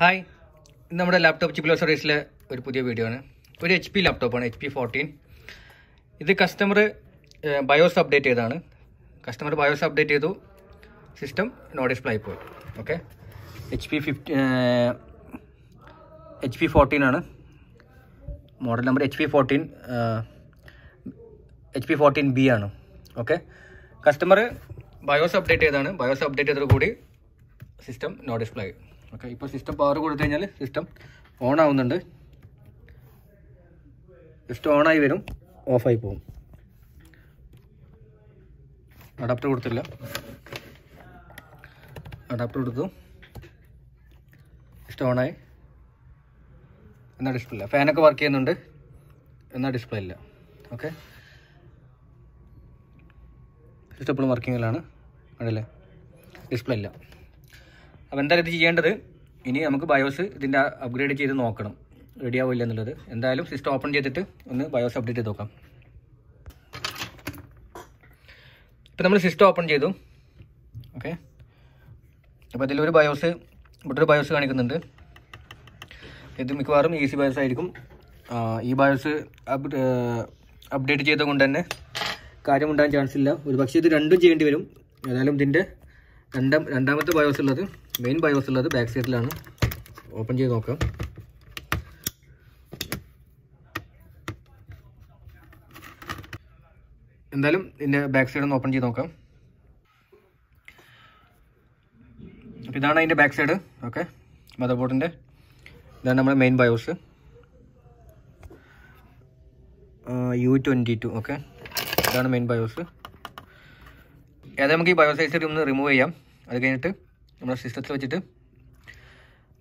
Hi. നമ്മുടെ laptop ചിപ്പിലോ സർവീസിലെ ഒരു പുതിയ വീഡിയോ ആണ്. ഒരു എച്ച് പി ലാപ്ടോപ്പാണ് എച്ച് പി ഫോർട്ടീൻ ഇത് കസ്റ്റമർ ബയോസ് അപ്ഡേറ്റ് ചെയ്തതാണ്. കസ്റ്റമർ ബയോസ് അപ്ഡേറ്റ് ചെയ്തു. സിസ്റ്റം നോ ഡിസ്പ്ലേ ആയിപ്പോയി okay H P fifty H P fourteen ആണ്. Model number H P fourteen H P fourteen B ആണ്. Okay customer BIOS update ചെയ്താണ് BIOS update ചെയ്തതോടുകൂടി system no display ആയി okay ഇപ്പോൾ system power കൊടുത്തു കഴിഞ്ഞാൽ system on ആവുന്നുണ്ട്. സിസ്റ്റം ഓണായി വരും ഓഫായി പോകും. അഡാപ്റ്റർ കൊടുത്തില്ല. അഡാപ്റ്റർ കൊടുത്തു. സിസ്റ്റം ഓണായി എന്നാൽ ഡിസ്പ്ലേ ഇല്ല. ഫാനൊക്കെ വർക്ക് ചെയ്യുന്നുണ്ട്. എന്നാൽ ഡിസ്പ്ലേ ഇല്ല. ഓക്കെ. സിസ്റ്റം എപ്പോഴും വർക്കിങ്ങിലാണ് അതല്ലേ ഡിസ്പ്ലേ ഇല്ല. അപ്പോൾ എന്തായാലും ഇത് ചെയ്യേണ്ടത്? ഇനി നമുക്ക് ബയോസ് ഇതിന്റെ അപ്ഗ്രേഡ് ചെയ്ത് നോക്കണം. റെഡി ആവില്ല എന്നുള്ളത്. എന്തായാലും സിസ്റ്റം ഓപ്പൺ ചെയ്തിട്ട് ഒന്ന് ബയോസ് അപ്ഡേറ്റ് ചെയ്ത് നോക്കാം. ഇപ്പം നമ്മൾ സിസ്റ്റം ഓപ്പൺ ചെയ്തു. ഓക്കെ അപ്പോൾ ഇതിലൊരു ബയോസ് ഇവിടെ ബയോസ് കാണിക്കുന്നുണ്ട്. ഇത് മിക്കവാറും ഈസി ബയോസ് ആയിരിക്കും. ഈ ബയോസ് അപ്ഡേറ്റ് തന്നെ തന്നെ കാര്യമുണ്ടാകാൻ ചാൻസ് ഇല്ല. ഒരു പക്ഷേ ഇത് രണ്ടും ചെയ്യേണ്ടി വരും. ഏതായാലും ഇതിന്റെ രണ്ടാം രണ്ടാമത്തെ ബയോസ് ഉള്ളത് മെയിൻ ബയോസ് ഉള്ളത് ബാക്ക് സൈഡിലാണ് ഓപ്പൺ ചെയ്ത് നോക്കാം. എന്തായാലും ഇതിന്റെ ബാക്ക് സൈഡ് ഒന്ന് ഓപ്പൺ ചെയ്ത് നോക്കാം. അപ്പോൾ ഇതാണ് അതിന്റെ ബാക്ക് സൈഡ് ഓക്കെ മദർ ബോർഡിന്റെ ഇതാണ് നമ്മുടെ main BIOS U twenty two okay ഇതാണ് മെയിൻ ബയോസ് ഏതാ നമുക്ക് ഈ ബയോസൈസർ ഒന്ന് റിമൂവ് ചെയ്യാം. അത് കഴിഞ്ഞിട്ട് നമ്മുടെ സിസ്റ്റത്തിൽ വെച്ചിട്ട്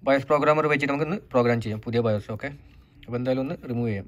ബയോസ് പ്രോഗ്രാമർ വെച്ചിട്ട് നമുക്കൊന്ന് പ്രോഗ്രാം ചെയ്യാം. പുതിയ ബയോസ് ഓക്കെ അപ്പോൾ എന്തായാലും ഒന്ന് റിമൂവ് ചെയ്യാം.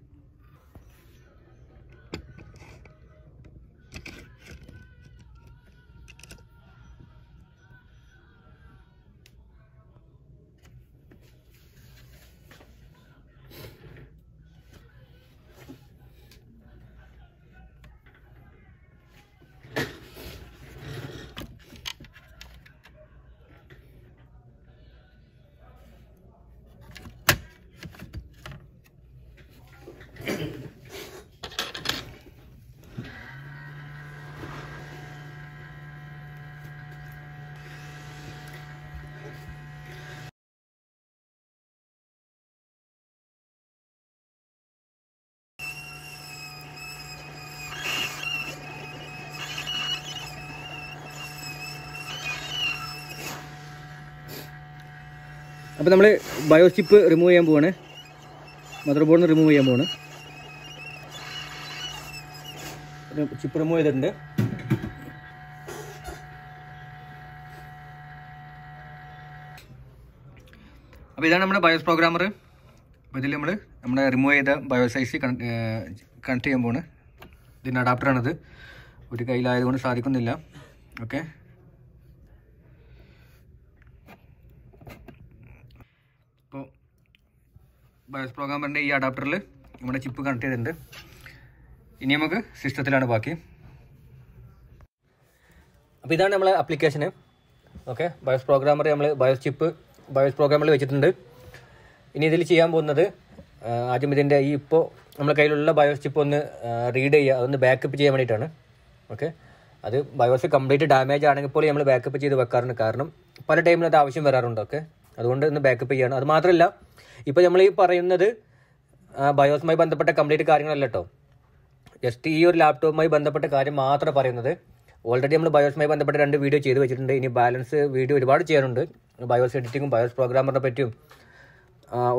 അപ്പോൾ നമ്മൾ ബയോസ് ചിപ്പ് റിമൂവ് ചെയ്യാൻ പോവാണ്. മദർ ബോർഡിൽ റിമൂവ് ചെയ്യാൻ പോവാണ്. ചിപ്പ് റിമൂവ് ചെയ്തിട്ടുണ്ട്. അപ്പോൾ ഇതാണ് നമ്മുടെ ബയോസ് പ്രോഗ്രാമർ അപ്പോൾ ഇതിൽ നമ്മൾ നമ്മുടെ റിമൂവ് ചെയ്ത ബയോസ് ഐസി കണക്ട് ചെയ്യാൻ പോവാണ്. ഇതിന്റെ അഡാപ്റ്ററാണിത് ഒരു കയ്യിലായതുകൊണ്ട് സാധിക്കുന്നില്ല. ഓക്കെ ഇപ്പോൾ ബയോസ് പ്രോഗ്രാമറിന്റെ ഈ അഡാപ്റ്ററിൽ നമ്മുടെ ചിപ്പ് കണക്ട് ചെയ്തിട്ടുണ്ട്. ഇനി നമുക്ക് സിസ്റ്റത്തിലാണ് ബാക്കി. അപ്പോൾ ഇതാണ് നമ്മളെ അപ്ലിക്കേഷന് ഓക്കെ ബയോസ് പ്രോഗ്രാമർ നമ്മൾ ബയോസ് ചിപ്പ് ബയോസ് പ്രോഗ്രാമറിൽ വെച്ചിട്ടുണ്ട്. ഇനി ഇതിൽ ചെയ്യാൻ പോകുന്നത് ആദ്യം ഇതിന്റെ ഈ ഇപ്പോൾ നമ്മുടെ കയ്യിലുള്ള ബയോസ് ചിപ്പ് ഒന്ന് റീഡ് ചെയ്യുക. അതൊന്ന് ബാക്കപ്പ് ചെയ്യാൻ വേണ്ടിയിട്ടാണ്. ഓക്കെ അത് ബയോസ് കംപ്ലീറ്റ് ഡാമേജ് ആണെങ്കിൽ പോലും നമ്മൾ ബാക്കപ്പ് ചെയ്ത് വെക്കാറുണ്ട്. കാരണം പല ടൈമിലും അത് ആവശ്യം വരാറുണ്ട്. ഓക്കെ അതുകൊണ്ട് ഒന്ന് ബാക്കപ്പ് ചെയ്യണം. അത് മാത്രമല്ല ഇപ്പോൾ നമ്മൾ ഈ പറയുന്നത് ബയോസുമായി ബന്ധപ്പെട്ട കംപ്ലീറ്റ് കാര്യങ്ങളല്ല കേട്ടോ ജസ്റ്റ് ഈ ഒരു ലാപ്ടോപ്പുമായി ബന്ധപ്പെട്ട കാര്യം മാത്രം പറയുന്നത്. ഓൾറെഡി നമ്മൾ ബയോസുമായി ബന്ധപ്പെട്ട രണ്ട് വീഡിയോ ചെയ്ത് വെച്ചിട്ടുണ്ട്. ഇനി ബാലൻസ് വീഡിയോ ഒരുപാട് ചെയ്യാനുണ്ട്. ബയോസ് എഡിറ്റിങ്ങും ബയോസ് പ്രോഗ്രാമറിനെ പറ്റിയും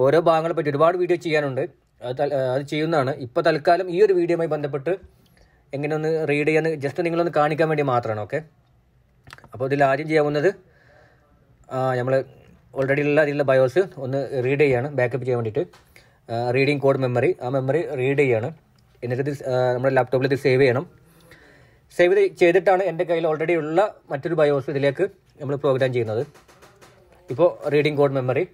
ഓരോ ഭാഗങ്ങളെ പറ്റി ഒരുപാട് വീഡിയോ ചെയ്യാനുണ്ട്. അത് ചെയ്യുന്നതാണ്. ഇപ്പോൾ തൽക്കാലം ഈ ഒരു വീഡിയോയുമായി ബന്ധപ്പെട്ട് എങ്ങനെ ഒന്ന് റീഡ് ചെയ്യാന്ന് ജസ്റ്റ് നിങ്ങളൊന്ന് കാണിക്കാൻ വേണ്ടി മാത്രമാണ് ഓക്കെ അപ്പോൾ ഇതിൽ ആദ്യം ചെയ്യാവുന്നത് നമ്മൾ ഓൾറെഡി ഉള്ള അതിലുള്ള ബയോസ് ഒന്ന് റീഡ് ചെയ്യാണ് ബാക്കപ്പ് ചെയ്യാൻ വേണ്ടിയിട്ട്. റീഡിങ് കോഡ് മെമ്മറി ആ മെമ്മറി റീഡ് ചെയ്യാണ്. എന്നിട്ട് നമ്മുടെ ലാപ്ടോപ്പിൽ ഇത് സേവ് ചെയ്യണം. സേവ് ചെയ്തിട്ടാണ് എന്റെ കയ്യിൽ ഓൾറെഡി ഉള്ള മറ്റൊരു ബയോസ് ഇതിലേക്ക് നമ്മൾ പ്രോഗ്രാം ചെയ്യുന്നത്. ഇപ്പോൾ റീഡിങ് കോഡ് മെമ്മറി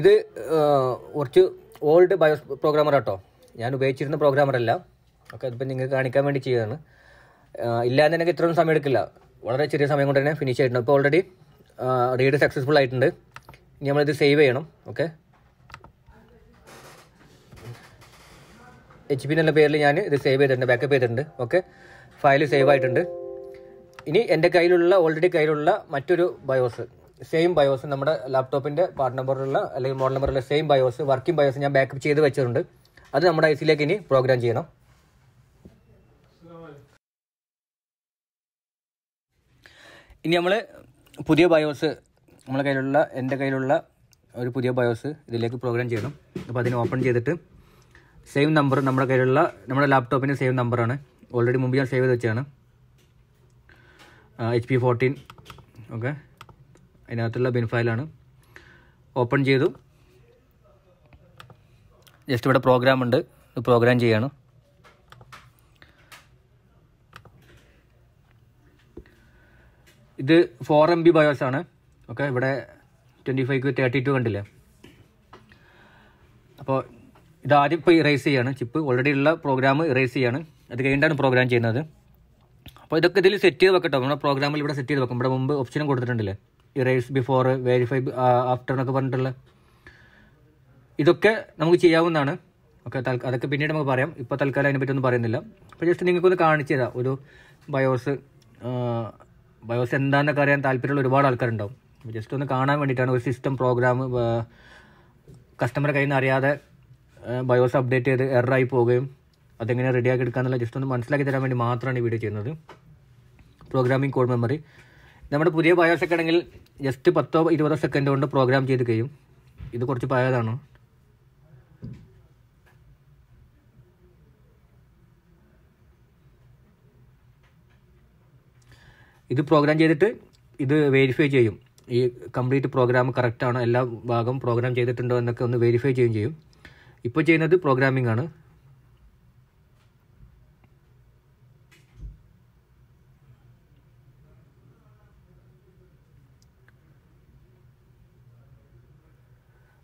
ഇത് കുറച്ച് ഓൾഡ് ബയോസ് പ്രോഗ്രാമർ കേട്ടോ ഞാൻ ഉപയോഗിച്ചിരുന്ന പ്രോഗ്രാമർ അല്ല. ഓക്കെ അതിപ്പോൾ നിങ്ങൾക്ക് കാണിക്കാൻ വേണ്ടി ചെയ്യുകയാണ് ഇല്ലാതെ എനിക്ക് ഇത്രയും സമയം എടുക്കില്ല. വളരെ ചെറിയ സമയം കൊണ്ട് തന്നെ ഫിനിഷ് ആയിട്ടുണ്ട്. ഇപ്പോൾ ഓൾറെഡി റീഡ് സക്സസ്ഫുൾ ആയിട്ടുണ്ട്. ഇനി നമ്മളിത് സേവ് ചെയ്യണം. ഓക്കെ എച്ച് പി എന്നുള്ള പേരിൽ ഞാൻ ഇത് സേവ് ചെയ്തിട്ടുണ്ട്. ബാക്കപ്പ് ചെയ്തിട്ടുണ്ട്. ഓക്കെ ഫയൽ സേവ് ആയിട്ടുണ്ട്. ഇനി എന്റെ കയ്യിലുള്ള ഓൾറെഡി കയ്യിലുള്ള മറ്റൊരു ബയോസ് സെയിം ബയോസ് നമ്മുടെ ലാപ്ടോപ്പിന്റെ പാർട്ട് നമ്പറിലുള്ള അല്ലെങ്കിൽ മോഡൽ നമ്പറിലുള്ള സെയിം ബയോസ് വർക്കിംഗ് ബയോസ് ഞാൻ ബാക്കപ്പ് ചെയ്ത് വെച്ചിട്ടുണ്ട്. അത് നമ്മുടെ ഐ സിയിലേക്ക് ഇനി പ്രോഗ്രാം ചെയ്യണം. ഇനി നമ്മൾ പുതിയ ബയോസ് നമ്മളെ കയ്യിലുള്ള എന്റെ കയ്യിലുള്ള ഒരു പുതിയ ബയോസ് ഇതിലേക്ക് പ്രോഗ്രാം ചെയ്യണം. അപ്പോൾ അതിന് ഓപ്പൺ ചെയ്തിട്ട് സെയിം നമ്പർ നമ്മുടെ കയ്യിലുള്ള നമ്മുടെ ലാപ്ടോപ്പിന്റെ സെയിം നമ്പറാണ് ഓൾറെഡി മുമ്പ് ഞാൻ സേവ് ചെയ്ത് വെച്ചാണ് എച്ച് പി ഫോർട്ടീൻ ഓക്കെ അതിനകത്തുള്ള ബിൻ ഫയലാണ് ഓപ്പൺ ചെയ്തു. ജസ്റ്റ് ഇവിടെ പ്രോഗ്രാം ഉണ്ട്. പ്രോഗ്രാം ചെയ്യാണ്. ഇത് ഫോർ എം ബി ബയോസ് ആണ്. ഓക്കെ ഇവിടെ ട്വന്റി ഫൈവ് തേർട്ടി ടു കണ്ടില്ലേ? അപ്പോൾ ഇത് ആദ്യം ഇപ്പോൾ ഇറേസ് ചെയ്യാണ്. ചിപ്പ് ഓൾറെഡി ഉള്ള പ്രോഗ്രാം ഇറേസ് ചെയ്യാണ്. അത് കഴിഞ്ഞിട്ടാണ് പ്രോഗ്രാം ചെയ്യുന്നത്. അപ്പോൾ ഇതൊക്കെ ഇതിൽ സെറ്റ് ചെയ്ത് വെക്കട്ടോ. നമ്മുടെ പ്രോഗ്രാമിൽ ഇവിടെ സെറ്റ് ചെയ്ത് വെക്കും. ഇവിടെ മുമ്പ് ഓപ്ഷനും കൊടുത്തിട്ടുണ്ടല്ലേ? ഇറേസ് ബിഫോർ വെരിഫൈ ആഫ്റ്റർ എന്നൊക്കെ പറഞ്ഞിട്ടുള്ള ഇതൊക്കെ നമുക്ക് ചെയ്യാവുന്നതാണ്. ഓക്കെ അതൊക്കെ പിന്നീട് നമുക്ക് പറയാം. ഇപ്പോൾ തൽക്കാലം അതിനെ പറ്റിയൊന്നും പറയുന്നില്ല. അപ്പോൾ ജസ്റ്റ് നിങ്ങൾക്കൊന്ന് കാണിച്ചു തരാം. ഒരു ബയോസ് ബയോസ് എന്താണെന്നൊക്കെ അറിയാൻ താല്പര്യമുള്ള ഒരുപാട് ആൾക്കാരുണ്ടാവും. ജസ്റ്റ് ഒന്ന് കാണാൻ വേണ്ടിയിട്ടാണ് ഒരു സിസ്റ്റം പ്രോഗ്രാം കസ്റ്റമറെ കയ്യിൽ നിന്ന് അറിയാതെ ബയോസ് അപ്ഡേറ്റ് ചെയ്ത് എററായി പോവുകയും അതെങ്ങനെ റെഡിയാക്കി എടുക്കാന്നുള്ള ജസ്റ്റ് ഒന്ന് മനസ്സിലാക്കി തരാൻ വേണ്ടി മാത്രമാണ് ഈ വീഡിയോ ചെയ്യുന്നത്. പ്രോഗ്രാമിംഗ് കോഡ് മെമ്മറി നമ്മുടെ പുതിയ ബയോസൊക്കെ ആണെങ്കിൽ ജസ്റ്റ് പത്തോ ഇരുപതോ സെക്കൻഡ് കൊണ്ട് പ്രോഗ്രാം ചെയ്ത് കഴിയും. ഇത് കുറച്ച് പഴയതാണ്? ഇത് പ്രോഗ്രാം ചെയ്തിട്ട് ഇത് വെരിഫൈ ചെയ്യും. ഈ കംപ്ലീറ്റ് പ്രോഗ്രാം കറക്റ്റാണോ എല്ലാ ഭാഗം പ്രോഗ്രാം ചെയ്തിട്ടുണ്ടോ എന്നൊക്കെ ഒന്ന് വെരിഫൈ ചെയ്യുകയും ചെയ്യും. ഇപ്പോൾ ചെയ്യുന്നത് പ്രോഗ്രാമിംഗ് ആണ്.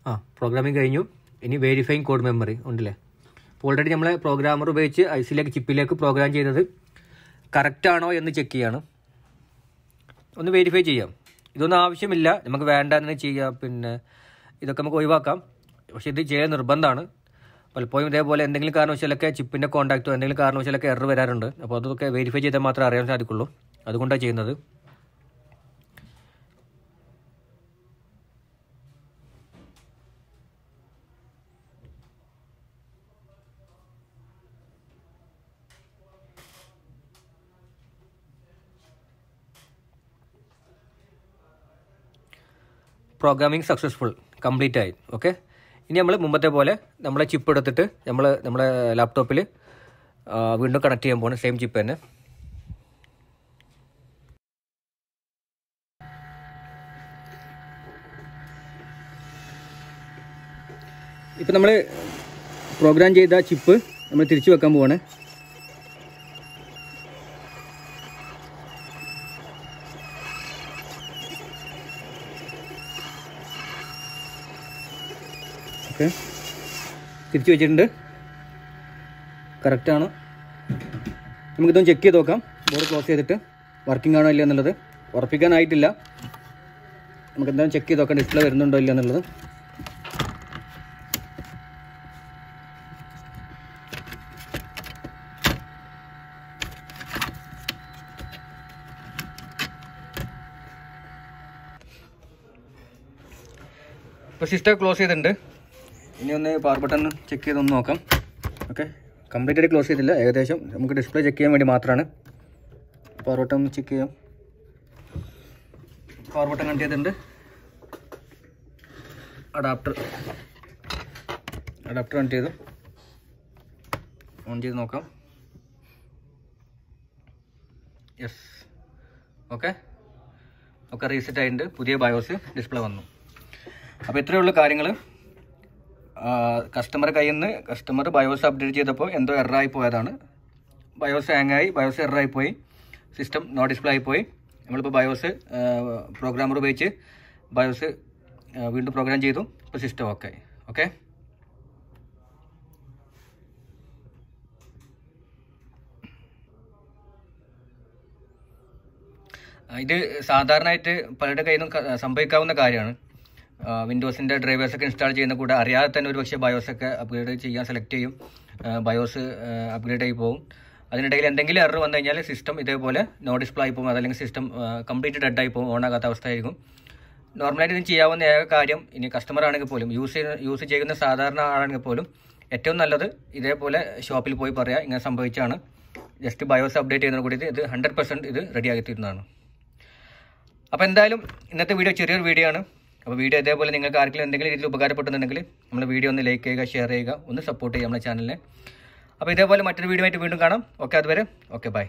ആ പ്രോഗ്രാമിംഗ് കഴിഞ്ഞു. ഇനി വെരിഫൈങ് കോഡ് മെമ്മറി ഉണ്ടല്ലേ? അപ്പോൾ ഓൾറെഡി നമ്മൾ പ്രോഗ്രാമർ ഉപയോഗിച്ച് ഐ സിയിലേക്ക് ചിപ്പിലേക്ക് പ്രോഗ്രാം ചെയ്തത് കറക്റ്റ് ആണോ എന്ന് ചെക്ക് ചെയ്യാണ്. ഒന്ന് വെരിഫൈ ചെയ്യാം. ഇതൊന്നും ആവശ്യമില്ല. നമുക്ക് വേണ്ടെന്ന് ചെയ്യാം. പിന്നെ ഇതൊക്കെ നമുക്ക് ഒഴിവാക്കാം. പക്ഷേ ഇത് ചെയ്യാൻ നിർബന്ധമാണ്. പലപ്പോഴും ഇതേപോലെ എന്തെങ്കിലും കാരണവശാലൊക്കെ ചിപ്പിന്റെ കോൺടാക്റ്റോ എന്തെങ്കിലും കാരണവശാലൊക്കെ എറർ വരാറുണ്ട്. അപ്പോൾ അതൊക്കെ വെരിഫൈ ചെയ്താൽ മാത്രമേ അറിയാൻ സാധിക്കുള്ളൂ. അതുകൊണ്ടാണ് ചെയ്യുന്നത്. പ്രോഗ്രാമിംഗ് സക്സസ്ഫുൾ കംപ്ലീറ്റ് ആയി ഓക്കെ ഇനി നമ്മൾ മുമ്പത്തെ പോലെ നമ്മളെ ചിപ്പ് എടുത്തിട്ട് നമ്മൾ നമ്മുടെ ലാപ്ടോപ്പിൽ വീണ്ടും കണക്ട് ചെയ്യാൻ പോകണം സെയിം ചിപ്പ് തന്നെ. ഇപ്പം നമ്മൾ പ്രോഗ്രാം ചെയ്ത ചിപ്പ് നമ്മൾ തിരിച്ചു വെക്കാൻ പോവാണ്. തിരിച്ചു വെച്ചിട്ടുണ്ട്. കറക്റ്റാണ് നമുക്കിതൊന്ന് ചെക്ക് ചെയ്ത് നോക്കാം. ബോർഡ് ക്ലോസ് ചെയ്തിട്ട് വർക്കിംഗ് ആണോ ഇല്ല എന്നുള്ളത്. ഉറപ്പിക്കാനായിട്ടില്ല. നമുക്ക് ചെക്ക് ചെയ്ത് നോക്കാം ഡിസ്പ്ലേ വരുന്നുണ്ടോ ഇല്ല എന്നുള്ളത്. ഇപ്പോൾ സിസ്റ്റം ക്ലോസ് ചെയ്തിട്ടുണ്ട്. ഇനി ഒന്ന് പവർ ബട്ടൺ ചെക്ക് ചെയ്തൊന്ന് നോക്കാം. ഓക്കെ കംപ്ലീറ്റ് ആയിട്ട് ക്ലോസ് ചെയ്തില്ല. ഏകദേശം നമുക്ക് ഡിസ്പ്ലേ ചെക്ക് ചെയ്യാൻ വേണ്ടി മാത്രമാണ് പവർ ബട്ടൺ ഒന്ന് ചെക്ക് ചെയ്യാം. പവർ ബട്ടൺ കണക്ട് ചെയ്തിട്ടുണ്ട്. അഡാപ്റ്റർ അഡാപ്റ്റർ കണക്ട് ചെയ്തു. ഓൺ ചെയ്ത് നോക്കാം. യെസ് ഓക്കെ ഒക്കെ റീസെറ്റ് ആയിട്ടുണ്ട്. പുതിയ ബയോസ് ഡിസ്പ്ലേ വന്നു. അപ്പോൾ ഇത്രയുള്ള കാര്യങ്ങൾ കസ്റ്റമർ കയ്യിൽ നിന്ന് കസ്റ്റമർ ബയോസ് അപ്ഡേറ്റ് ചെയ്തപ്പോൾ എന്തോ എററായി പോയതാണ്. ബയോസ് ഹാങ്ങായി ബയോസ് എററായി പോയി. സിസ്റ്റം നോ ഡിസ്പ്ലേ ആയി പോയി. നമ്മളിപ്പോൾ ബയോസ് പ്രോഗ്രാമർ ഉപയോഗിച്ച് ബയോസ് വീണ്ടും പ്രോഗ്രാം ചെയ്തു. ഇപ്പോൾ സിസ്റ്റം ഓക്കെ ഓക്കെ ഇത് സാധാരണയായിട്ട് പലരുടെ കയ്യിൽ നിന്നും സംഭവിക്കാവുന്ന കാര്യമാണ്. വിൻഡോസിന്റെ ഡ്രൈവേഴ്സൊക്കെ ഇൻസ്റ്റാൾ ചെയ്യുന്ന കൂടെ അറിയാതെ തന്നെ ഒരു പക്ഷേ ബയോസൊക്കെ അപ്ഗ്രേഡ് ചെയ്യാൻ സെലക്ട് ചെയ്യും. ബയോസ് അപ്ഗ്രേഡ് ആയി പോകും. അതിനിടയിൽ എന്തെങ്കിലും എറർ വന്നു കഴിഞ്ഞാൽ സിസ്റ്റം ഇതേപോലെ നോ ഡിസ്പ്ലേ ആയി പോകും. അതല്ലെങ്കിൽ സിസ്റ്റം കംപ്ലീറ്റ് ഡെഡ് ആയി പോകും. ഓൺ ആകാത്ത അവസ്ഥയായിരിക്കും നോർമലായിട്ട് ഇത് ചെയ്യാവുന്ന ഏക കാര്യം ഇനി കസ്റ്റമർ ആണെങ്കിൽ പോലും യൂസ് ചെയ്യുന്ന യൂസ് ചെയ്യുന്ന സാധാരണ ആളാണെങ്കിൽ പോലും ഏറ്റവും നല്ലത് ഇതേപോലെ ഷോപ്പിൽ പോയി പറയാം. ഇങ്ങനെ സംഭവിച്ചാണ്. ജസ്റ്റ് ബയോസ് അപ്ഡേറ്റ് ചെയ്യുന്ന കൂടി ഇത് ഹൺഡ്രഡ് പെർസെന്റ് ഇത് റെഡിയാക്കി തരുന്നതാണ്. അപ്പോൾ എന്തായാലും ഇന്നത്തെ വീഡിയോ ചെറിയൊരു വീഡിയോ ആണ്. അപ്പോൾ വീഡിയോ ഇതേപോലെ നിങ്ങൾക്ക് ആർക്കെങ്കിലും എന്തെങ്കിലും രീതിയിൽ ഉപകാരപ്പെട്ടുന്നുണ്ടെങ്കിൽ നമ്മൾ വീഡിയോ ഒന്ന് ലൈക്ക് ചെയ്യുക ഷെയർ ചെയ്യുക ഒന്ന് സപ്പോർട്ട് ചെയ്യുക നമ്മുടെ ചാനലിനെ അപ്പോൾ ഇതേപോലെ മറ്റൊരു വീഡിയോ ആയിട്ട് വീണ്ടും കാണാം. ഓക്കെ അതുവരെ ഓക്കെ ബൈ